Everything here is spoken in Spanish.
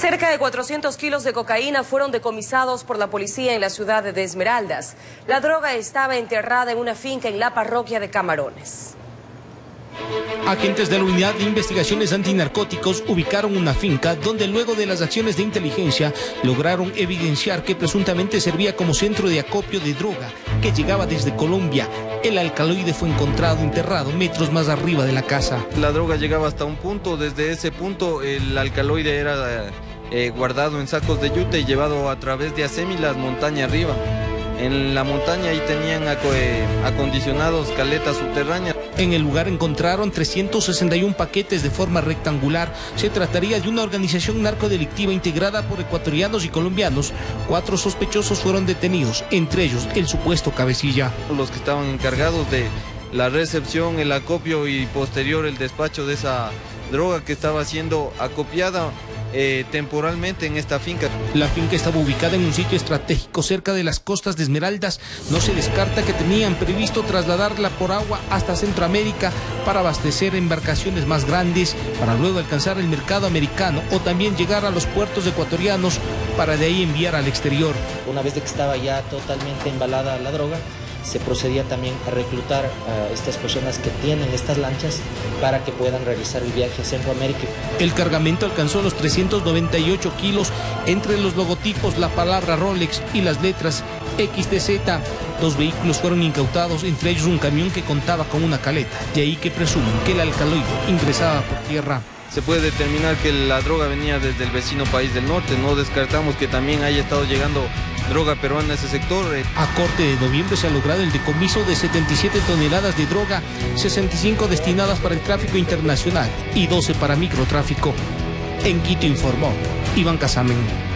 Cerca de 400 kilos de cocaína fueron decomisados por la policía en la ciudad de Esmeraldas. La droga estaba enterrada en una finca en la parroquia de Camarones. Agentes de la Unidad de Investigaciones Antinarcóticos ubicaron una finca donde luego de las acciones de inteligencia lograron evidenciar que presuntamente servía como centro de acopio de droga que llegaba desde Colombia. El alcaloide fue encontrado enterrado metros más arriba de la casa. La droga llegaba hasta un punto, desde ese punto el alcaloide era eh, guardado en sacos de yute y llevado a través de Asémilas montaña arriba. En la montaña ahí tenían eh, acondicionados caletas subterráneas. En el lugar encontraron 361 paquetes de forma rectangular. Se trataría de una organización narcodelictiva integrada por ecuatorianos y colombianos. Cuatro sospechosos fueron detenidos, entre ellos el supuesto cabecilla. Los que estaban encargados de la recepción, el acopio y posterior el despacho de esa droga que estaba siendo acopiada eh, temporalmente en esta finca. La finca estaba ubicada en un sitio estratégico cerca de las costas de Esmeraldas. No se descarta que tenían previsto trasladarla por agua hasta Centroamérica para abastecer embarcaciones más grandes, para luego alcanzar el mercado americano o también llegar a los puertos ecuatorianos para de ahí enviar al exterior. Una vez de que estaba ya totalmente embalada la droga, se procedía también a reclutar a estas personas que tienen estas lanchas para que puedan realizar el viaje a Centroamérica. El cargamento alcanzó los 398 kilos entre los logotipos, la palabra Rolex y las letras XTZ. Dos vehículos fueron incautados, entre ellos un camión que contaba con una caleta, de ahí que presumen que el alcaloide ingresaba por tierra se puede determinar que la droga venía desde el vecino país del norte. No descartamos que también haya estado llegando droga peruana a ese sector. Eh. A corte de noviembre se ha logrado el decomiso de 77 toneladas de droga, 65 destinadas para el tráfico internacional y 12 para microtráfico. En Quito informó Iván Casamen.